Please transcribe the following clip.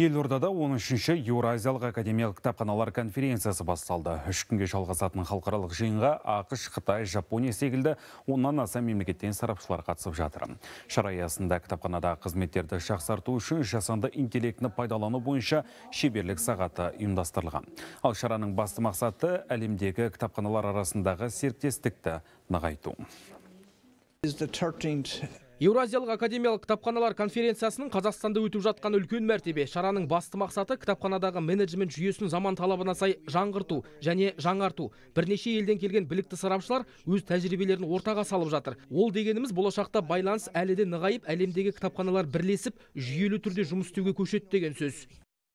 Елордада 13-ші Еуразиялық академиялық кітапханалар конференциясы басталды. Үш күнге жалғасатын халықаралық жиынға ақш, Қытай, Жапония секілді оннан аса мемлекеттен сарапшылар қатысып жатыр. Шара аясында кітапханада қызметтерді жақсарту үшін жасанды интеллектіні пайдалану бойынша шеберлік сағаты ұйымдастырылған. Ал шараның басты мақсаты әлемдегі кітапханалар арасындағы серіктестікті нығайту. Еуразиялық академиялық кітапханалар конференциясының Қазақстанда өтіп жатқан үлкен мәртебе. Шараның басты мақсаты кітапханадағы менеджмент жүйесін заман талабына сай жаңғырту және жаңарту. Бірнеше елден келген білікті сарапшылар өз тәжірибелерін ортаға салып жатыр. Ол дегеніміз болашақта байланыс әлі де нығайып, әлемдегі кітапханалар бірлесіп, жүйелі түрде жұмыс істеуге көшеді деген сөз.